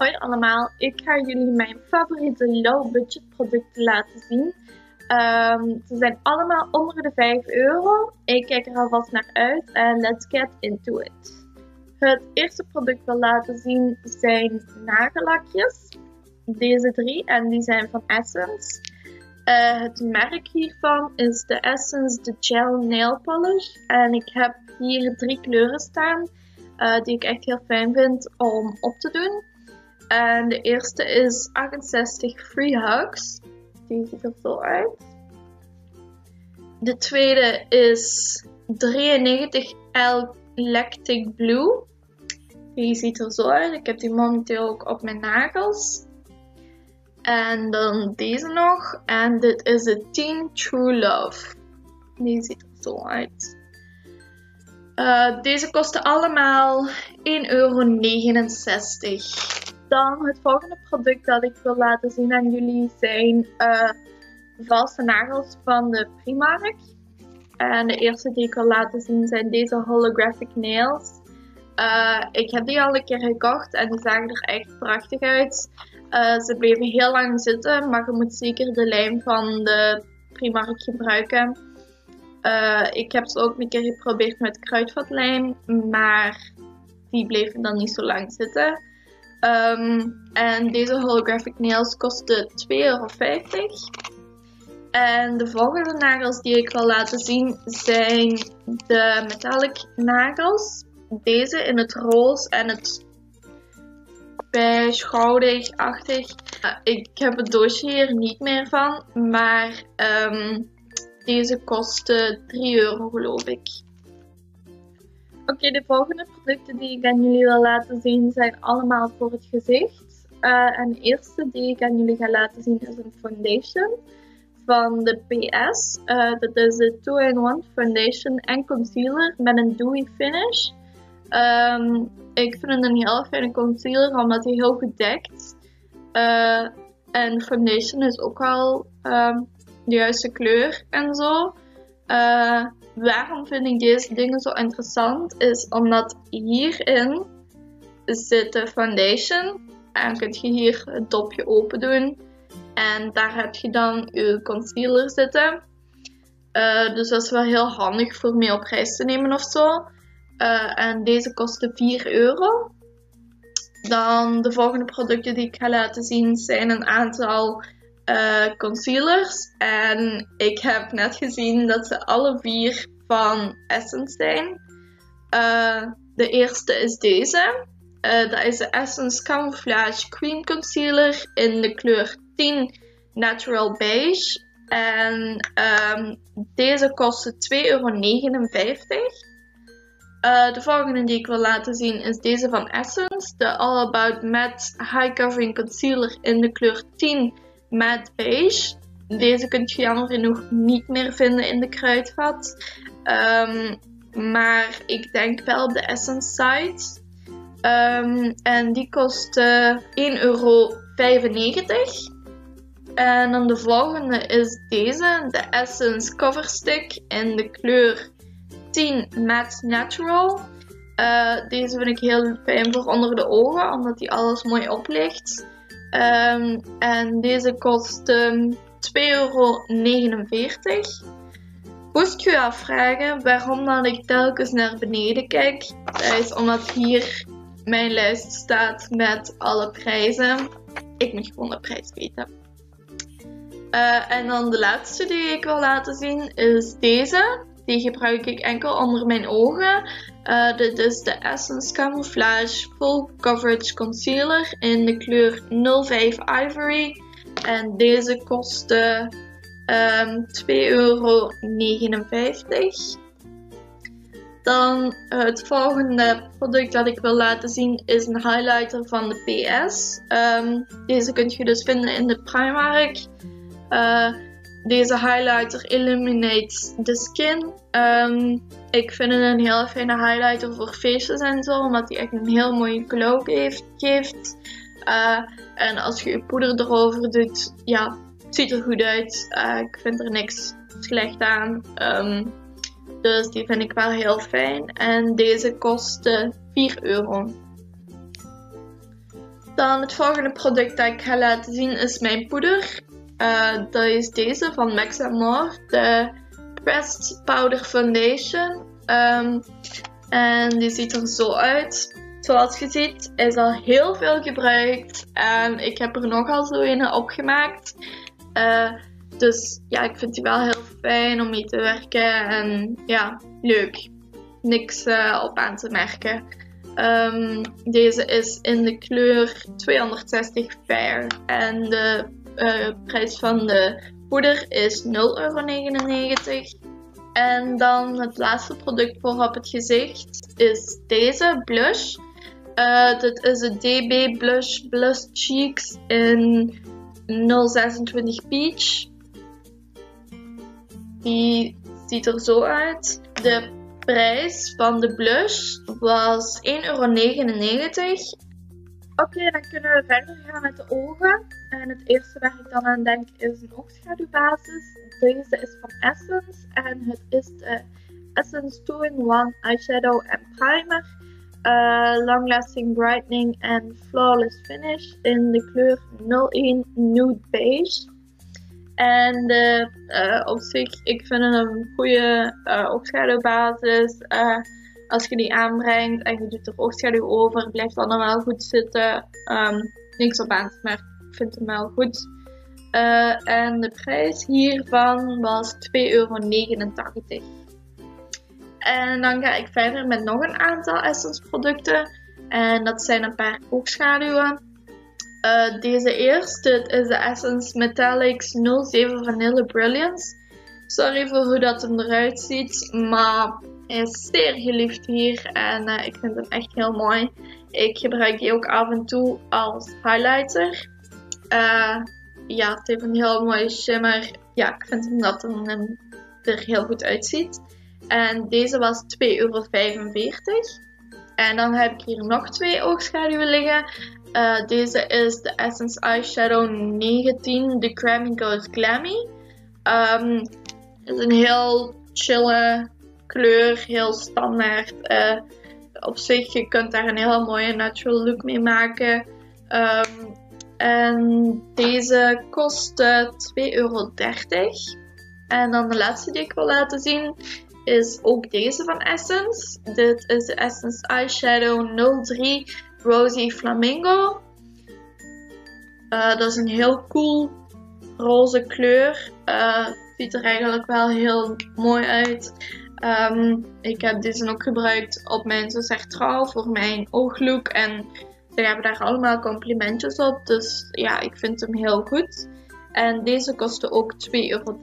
Hoi allemaal, ik ga jullie mijn favoriete low budget producten laten zien. Um, ze zijn allemaal onder de 5 euro. Ik kijk er alvast naar uit en let's get into it. Het eerste product wil laten zien zijn nagellakjes. Deze drie en die zijn van Essence. Uh, het merk hiervan is de Essence de Gel Nail Polish. En ik heb hier drie kleuren staan uh, die ik echt heel fijn vind om op te doen. En de eerste is 68 Free Hugs. Die ziet er zo uit. De tweede is 93 Lactic Blue. Die ziet er zo uit. Ik heb die momenteel ook op mijn nagels. En dan deze nog. En dit is de 10 True Love. Die ziet er zo uit. Uh, deze kosten allemaal 1,69 euro. Dan het volgende product dat ik wil laten zien aan jullie zijn uh, valse nagels van de Primark. En de eerste die ik wil laten zien zijn deze holographic nails. Uh, ik heb die al een keer gekocht en die zagen er echt prachtig uit. Uh, ze bleven heel lang zitten, maar je moet zeker de lijm van de Primark gebruiken. Ik heb ze ook een keer geprobeerd met kruidvatlijm, maar die bleven dan niet zo lang zitten. Um, en deze holographic nails kosten 2,50 euro. En de volgende nagels die ik wil laten zien zijn de metallic nagels. Deze in het roze en het beige, goudig-achtig. Ik heb het doosje hier niet meer van, maar um, deze kosten 3 euro geloof ik. Oké, de volgende producten die ik aan jullie wil laten zien zijn allemaal voor het gezicht. Uh, en de eerste die ik aan jullie ga laten zien is een foundation van de PS. Uh, dat is de 2-in-1 foundation en concealer met een dewy finish. Um, ik vind het een heel fijne concealer omdat hij heel goed dekt. Uh, en foundation is ook al um, de juiste kleur en zo. Uh, waarom vind ik deze dingen zo interessant? Is omdat hierin zit de foundation. En kun je hier het dopje open doen. En daar heb je dan je concealer zitten. Uh, dus dat is wel heel handig voor mee op reis te nemen of zo. Uh, en deze kostte 4 euro. Dan de volgende producten die ik ga laten zien zijn een aantal uh, concealers. En ik heb net gezien dat ze alle vier van Essence zijn. Uh, de eerste is deze. Uh, dat is de Essence Camouflage Cream Concealer in de kleur 10 Natural Beige. En um, deze kostte 2,59 euro. Uh, de volgende die ik wil laten zien is deze van Essence. De All About Matte High Covering Concealer in de kleur 10 Matte Beige. Deze kun je jammer genoeg niet meer vinden in de kruidvat. Um, maar ik denk wel op de Essence site. Um, en die kost uh, 1,95 euro. En dan de volgende is deze, de Essence Cover Stick in de kleur 10 Matte Natural. Uh, deze vind ik heel fijn voor onder de ogen, omdat die alles mooi oplicht. Um, en deze kost um, 2,49 euro. Moest je afvragen waarom dan ik telkens naar beneden kijk? Dat is omdat hier mijn lijst staat met alle prijzen. Ik moet gewoon de prijs weten. Uh, en dan de laatste die ik wil laten zien is deze. Die gebruik ik enkel onder mijn ogen. Uh, dit is de Essence Camouflage Full Coverage Concealer in de kleur 05 Ivory. En deze kostte um, 2,59 euro. Dan het volgende product dat ik wil laten zien is een highlighter van de PS. Um, deze kun je dus vinden in de Primark. Uh, deze highlighter illuminates the skin. Um, ik vind het een heel fijne highlighter voor feestjes en zo, omdat hij echt een heel mooie glow geeft. geeft. Uh, en als je je poeder erover doet, ja, ziet er goed uit. Uh, ik vind er niks slecht aan. Um, dus die vind ik wel heel fijn. En deze kostte 4 euro. Dan het volgende product dat ik ga laten zien is mijn poeder. Uh, dat is deze van Max More, de Pressed Powder Foundation. Um, en die ziet er zo uit. Zoals je ziet is al heel veel gebruikt. En ik heb er nogal zo een opgemaakt. Uh, dus ja, ik vind die wel heel fijn om mee te werken. En ja, leuk. Niks uh, op aan te merken. Um, deze is in de kleur 260 Fair. En de uh, prijs van de poeder is 0,99 euro. En dan het laatste product voor op het gezicht is deze blush. Dit is de DB Blush Blush Cheeks in 026 Peach. Die ziet er zo uit. De prijs van de blush was 1,99 euro. Oké, dan kunnen we verder gaan met de ogen. En het eerste waar ik dan aan denk is een oogschaduwbasis. Deze is van Essence en het is de Essence 2-in-1 Eyeshadow en Primer. Uh, long Lasting Brightening en Flawless Finish in de kleur 01 Nude Beige. En de, uh, op zich, ik vind het een goede uh, oogschaduwbasis. Als je die aanbrengt en je doet er oogschaduw over, blijft dan wel goed zitten. Um, niks op aan merken. Ik vind hem wel goed. En de prijs hiervan was 2,89 euro. En dan ga ik verder met nog een aantal Essence producten. En dat zijn een paar oogschaduwen. Uh, deze eerste dit is de Essence Metallics 07 Vanilla Brilliance. Sorry voor hoe dat eruit ziet, maar hij is zeer geliefd hier en uh, ik vind hem echt heel mooi. Ik gebruik die ook af en toe als highlighter. Uh, ja, het heeft een heel mooie shimmer. Ja, ik vind hem dat hem er heel goed uitziet. En deze was 2,45 euro. En dan heb ik hier nog twee oogschaduwen liggen. Uh, deze is de Essence Eyeshadow 19, de Grammy Goes Glammy. Um, het is een heel chille kleur, heel standaard. Uh, op zich, je kunt daar een heel mooie natural look mee maken. Um, en deze kost 2,30 euro. En dan de laatste die ik wil laten zien is ook deze van Essence. Dit is de Essence Eyeshadow 03 Rosy Flamingo. Uh, dat is een heel cool roze kleur. Uh, ziet er eigenlijk wel heel mooi uit. Um, ik heb deze ook gebruikt op mijn trouw voor mijn ooglook. En ze hebben daar allemaal complimentjes op. Dus ja, ik vind hem heel goed. En deze kostte ook 2,30 euro.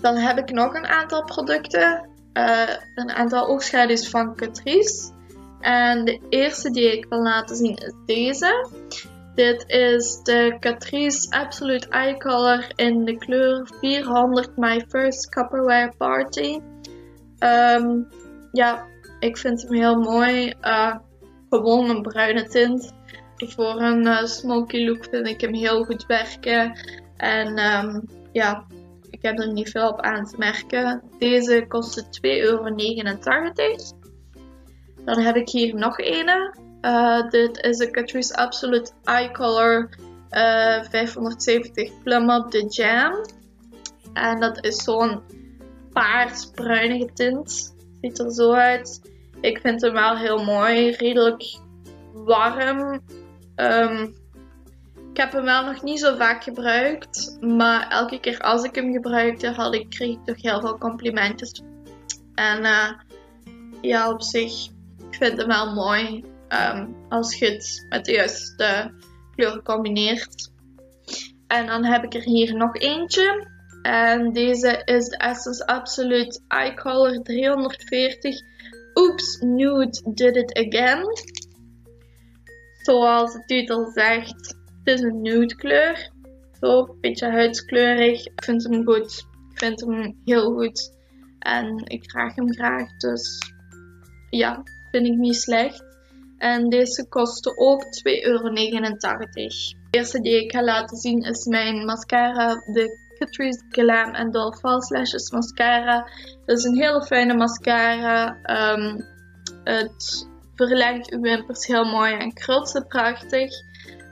Dan heb ik nog een aantal producten. Uh, een aantal oogschaduws van Catrice. En de eerste die ik wil laten zien is deze. Dit is de Catrice Absolute Eye Color in de kleur 400 My First Copperware Party. Um, ja, ik vind hem heel mooi. Uh, gewoon een bruine tint. Voor een uh, smoky look vind ik hem heel goed werken. En um, ja, ik heb er niet veel op aan te merken. Deze kostte 2,89 euro. Dan heb ik hier nog een. Uh, dit is de Catrice Absolute Eye Color uh, 570 Plum Up The Jam. En dat is zo'n paars-bruinige tint. Ziet er zo uit. Ik vind hem wel heel mooi. Redelijk warm. Um, ik heb hem wel nog niet zo vaak gebruikt. Maar elke keer als ik hem gebruikte, kreeg ik toch heel veel complimentjes. En uh, ja, op zich, ik vind hem wel mooi. Um, als je het met de juiste kleuren combineert. En dan heb ik er hier nog eentje. En deze is de Essence Absolute Eye Color 340 Oops, Nude Did It Again. Zoals de titel zegt, het is een nude kleur. Zo, een beetje huidskleurig. Ik vind hem goed. Ik vind hem heel goed. En ik draag hem graag. Dus ja, vind ik niet slecht. En deze kostte ook 2,89 euro. De eerste die ik ga laten zien is mijn mascara. De Catrice Glam Doll False Lashes Mascara. Dat is een hele fijne mascara. Um, het verlengt uw wimpers heel mooi en krult ze prachtig.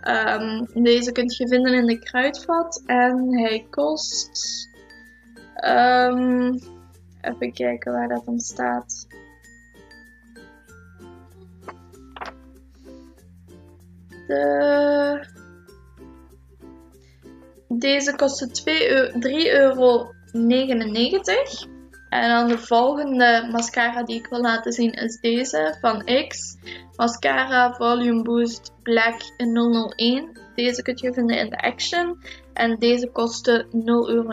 Ehm, deze kunt je vinden in de kruidvat en hij kost. Um, even kijken waar dat dan staat. De... Deze kostte 3,99 euro. En dan de volgende mascara die ik wil laten zien is deze van X. Mascara Volume Boost Black in 001. Deze kun je vinden in de Action. En deze kostte 0,99 euro.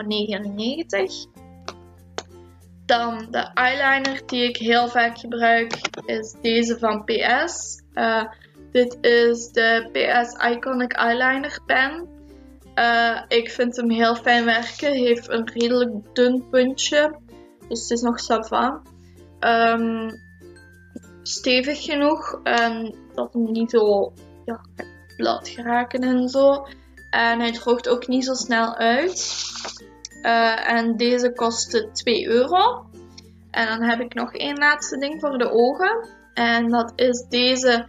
Dan de eyeliner die ik heel vaak gebruik is deze van PS. Uh, dit is de PS Iconic Eyeliner Pen. Uh, ik vind hem heel fijn werken. Heeft een redelijk dun puntje. Dus het is nog sava. Um, stevig genoeg. En dat hem niet zo ja, blad geraken en zo. En hij droogt ook niet zo snel uit. Uh, en deze kostte 2 euro. En dan heb ik nog één laatste ding voor de ogen. En dat is deze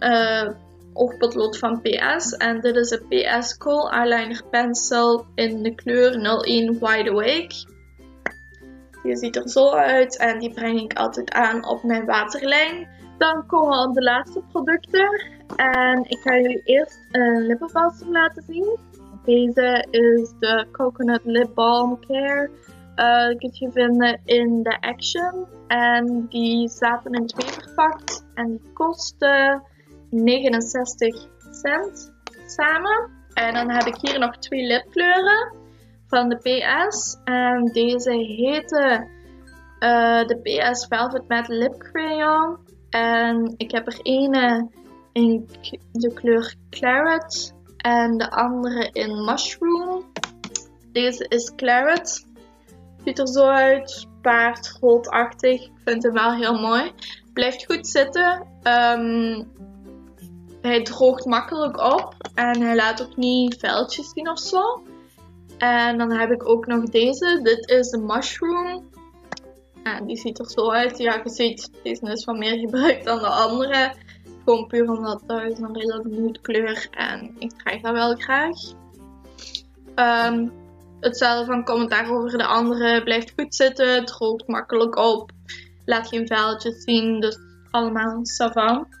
uh, oogpotlood van PS. En dit is een PS Kohl Eyeliner Pencil in de kleur 01 Wide Awake. Die ziet er zo uit en die breng ik altijd aan op mijn waterlijn. Dan komen we op de laatste producten. En ik ga jullie eerst een lippenbalsem laten zien. Deze is de Coconut Lip Balm Care. Uh, kun je vinden in de Action. En die zaten in twee verpakt. En die kosten 69 cent samen. En dan heb ik hier nog twee lipkleuren van de PS. En deze heten uh, de PS Velvet Matte Lip Crayon. En ik heb er ene in de kleur Claret en de andere in Mushroom. Deze is Claret. Ziet er zo uit, paard, roodachtig. Ik vind hem wel heel mooi. Blijft goed zitten. Um, hij droogt makkelijk op en hij laat ook niet veldjes zien of zo. En dan heb ik ook nog deze. Dit is de mushroom. En die ziet er zo uit. Ja, je ziet, deze is wat meer gebruikt dan de andere. Gewoon puur omdat dat is een redelijk nude kleur en ik draag dat wel graag. Um, hetzelfde van commentaar over de andere. Blijft goed zitten, droogt makkelijk op. Laat geen veldjes zien, dus allemaal savant.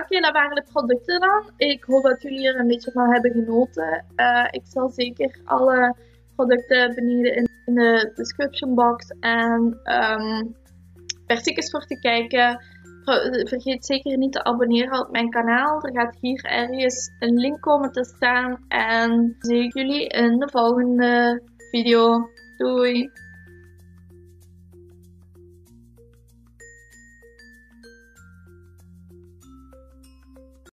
Oké, dat waren de producten dan. Ik hoop dat jullie er een beetje van hebben genoten. Uh, ik zal zeker alle producten beneden in, de description box en um, artikels voor te kijken. Vergeet zeker niet te abonneren op mijn kanaal. Er gaat hier ergens een link komen te staan. En zie ik jullie in de volgende video. Doei!